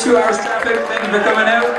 two hours traffic. Thank you for coming out.